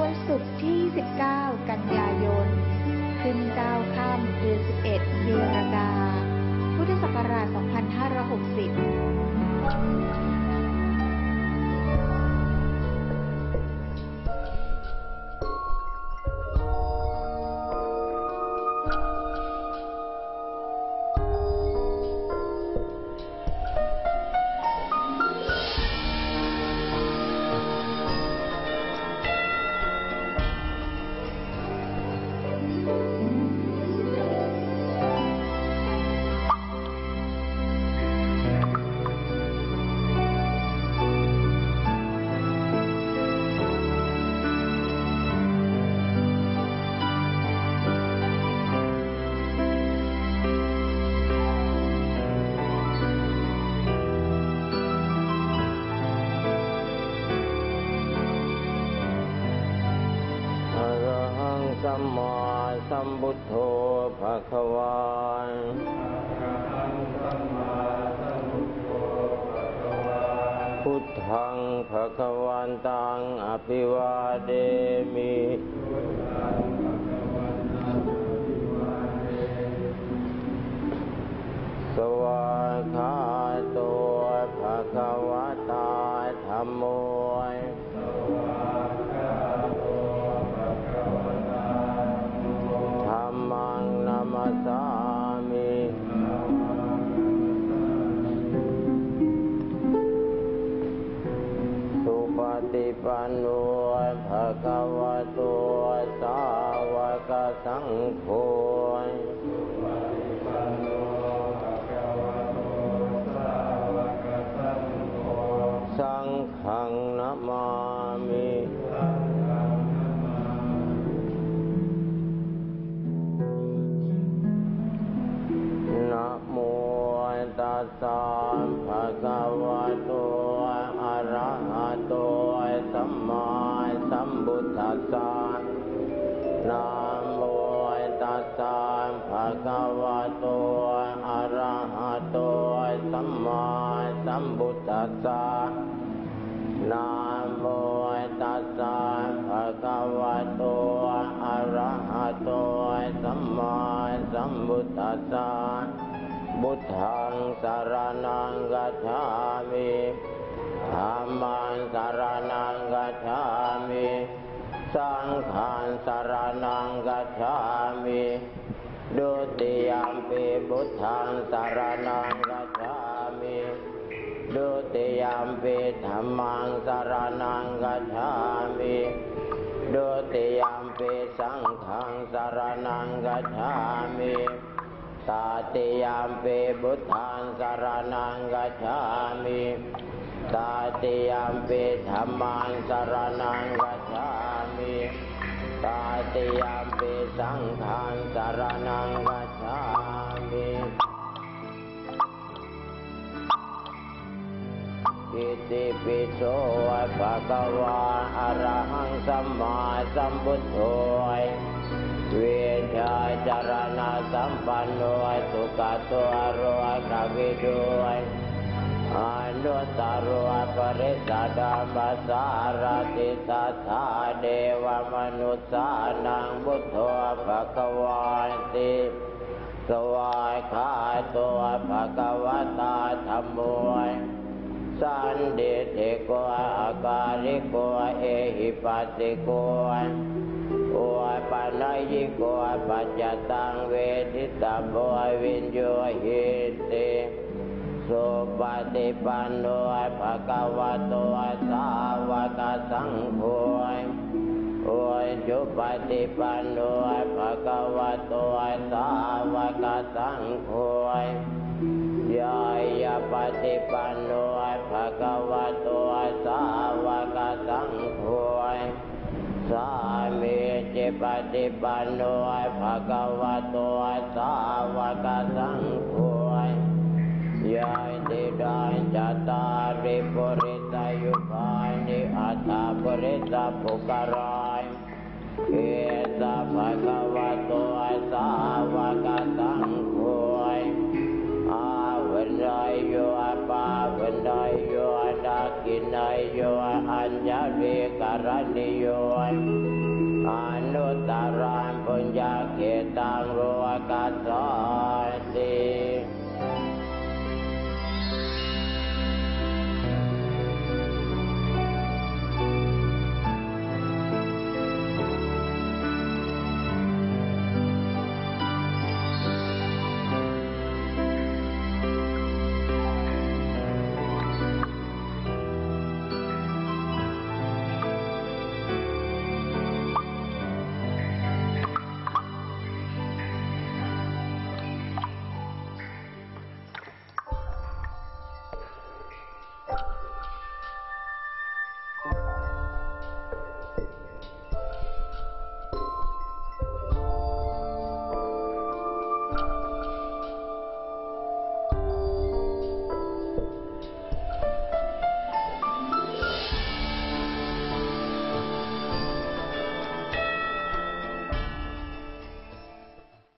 วันศุกร์ที่ 19 กันยายน ขึ้นเก้าค่ำเดือน11เดือนรากาพุทธศักราช 2560 มพุทโธภะคะวาพุทธังภะคะวันตังอภิวาเดมิ ปฏิปันโนภะคะวะโตสาวกสังโฆสังฆังนามามินะโมตัสสะภะคะวะโต นะโมตัสสะภะคะวะโต อะระหะโต สัมมาสัมพุทธัสสะนะโมตัสสะภะคะวะโต อะระหะโต สัมมาสัมพุทธัสสะบุทังสารนังกัจฉามิธรรมังสารนังกัจฉามิ สังฆังสารนังกัจฉามิดุติยามปิบุตทังสารนังกัจฉามิดุติยามปิธรรมังสารนังกัจฉามิดุติยามปิสังฆังสารนังกัจฉามิตาติยามปิบุตทังสารนังกัจฉามิตาติยามปิธรรมังสารนังกัจฉามาติยามปิสังฆังสารนังกัจฉามิอิติปิโสภะคะวะอะระหังสัมมาสัมพุทโธเวชาจารณะสัมปันโนสุขตอโรกวิโดย นุตตรวปริสดามัสสารติสัทธาเดวมนุสานังบุตโธภะคะวันติสวายขาตัวภะคะวตาธรรมโมยสันเดเทโกอาการิโกเอหิปัสสิโกโอปัญญิโกปัจจตังเวทิตาโบวินโยหิติ สุปฏิปันโนภะคะวะโตสาวกสังโฆโอจุปฏิปันโนภะคะวะโตสาวกสังโฆยายาปฏิปันโนภะคะวะโตสาวกสังโฆสามีจิปฏิปันโนภะคะวะโตสาวกสังโฆ ยายติดานจัตตาริปุริตายุปานิอัตตาปุริตาภุกรายเอสะภะคะวะโตสาวกสังโฆอาวันใดโยอาปาวันใดโยอาดากินใดโยอัญญาเวการณิโยอนุตตรานปุญญาเกตังโรกัสสติ